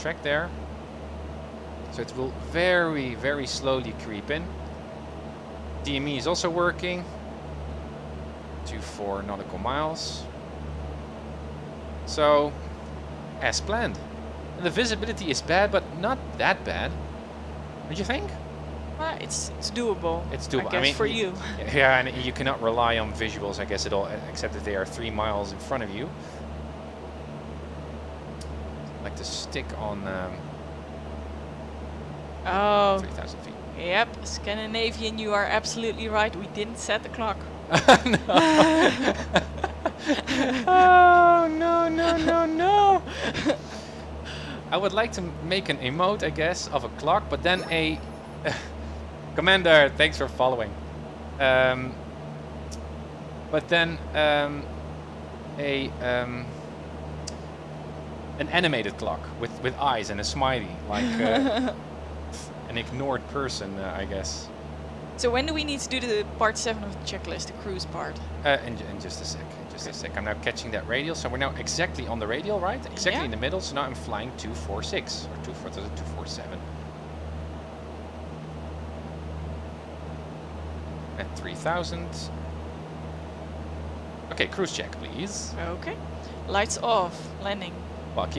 track there. So it will very, very slowly creep in. DME is also working. Two, four nautical miles. So, as planned. And the visibility is bad, but not that bad. Don't you think? Ah, it's it's doable. It's doable. I guess mean, for you. Yeah, and you cannot rely on visuals, I guess, at all, except that they are three miles in front of you. Like to stick on um, Oh, 3,000 feet. yep. Scandinavian, you are absolutely right. We didn't set the clock. oh no no no no! I would like to make an emote, I guess, of a clock, but then a commander. Thanks for following. Um, but then um, a um, an animated clock with with eyes and a smiley, like uh, an ignored person, uh, I guess. So when do we need to do the part seven of the checklist, the cruise part? Uh, in, in just a sec, in just a sec. I'm now catching that radial, so we're now exactly on the radial, right? Exactly Yeah. in the middle, so now I'm flying 246, or 24 to the 247. At 3000. Okay, cruise check, please. Okay. Lights off. Landing. Well, keep